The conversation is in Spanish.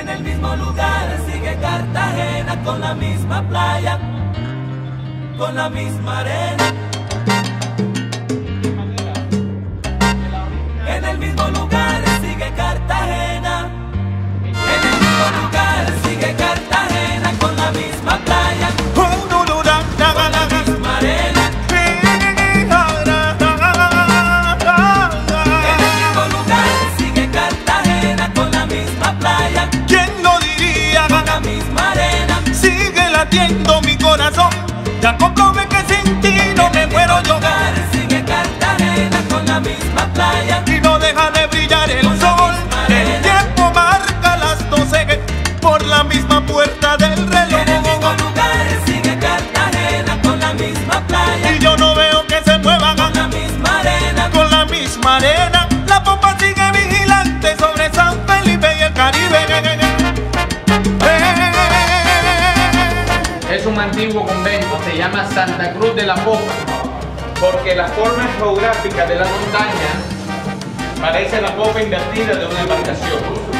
En el mismo lugar sigue Cartagena con la misma playa, con la misma arena. En el mismo lugar sigue Cartagena. En el mismo lugar sigue Cartagena con la misma playa, playa, ¿Quién lo diría? con la misma arena. Sigue latiendo mi corazón. Ya comprobé que sin ti no me muero yo. lugar sigue Cartagena con la misma playa, Y no deja de brillar el sol. El tiempo marca las 12 por la misma puerta del en el mismo reloj. lugar sigue Cartagena con la misma playa, Y yo no veo que se muevan con la misma arena. con la misma arena. La Es un antiguo convento, se llama Santa Cruz de la Popa, porque la forma geográfica de la montaña parece la popa invertida de una embarcación.